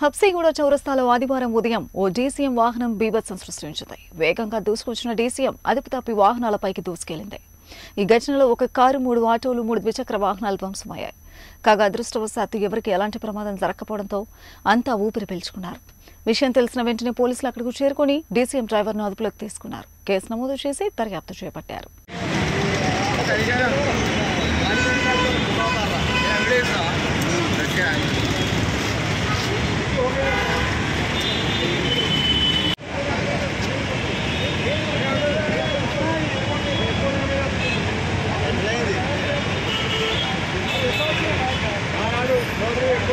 హబ్సీగూడ చౌరస్తాలో ఆదివారం ఉదయం ఓ డీసీఎం వాహనం బీభత్సం సృష్టించింది. వేగంగా దూసుకొచ్చిన డీసీఎం అదుపు తప్పి వాహనాలపైకి దూసుకెళ్ళింది ఈ ఘటనలో ఒక కారు మూడు ఆటోలు మూడు ద్విచక్ర వాహనాలు ధ్వంసమయ్యాయి. కాగా అదృష్టవశాత్తు ఎవరికి ఎలాంటి ప్రమాదం జరగకపోవడంతో అంతా ఊపిరి పీల్చుకున్నారు. విషయం తెలిసిన వెంటనే పోలీసులు అక్కడకు చేరుకుని డీసీఎం డ్రైవర్ను అదుపులోకి తీసుకున్నారు. కేసు నమోదు చేసి దర్యాప్తు చేపట్టారు.